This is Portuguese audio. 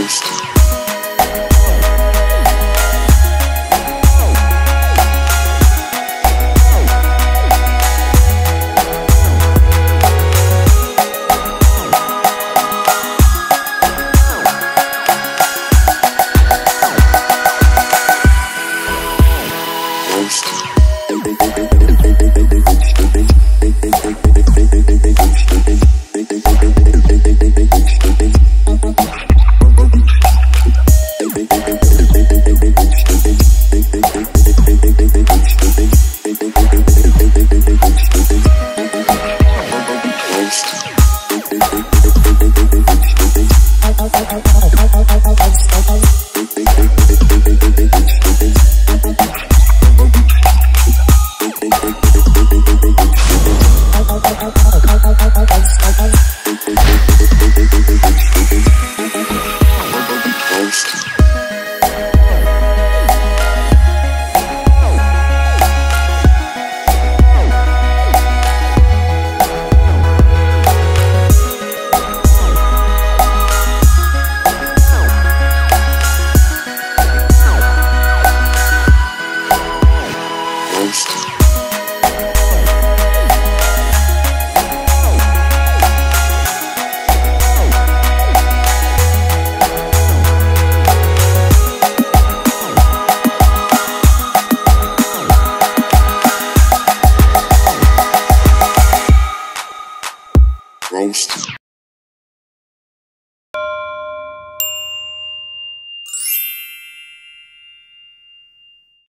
Coast. Coast. Coast.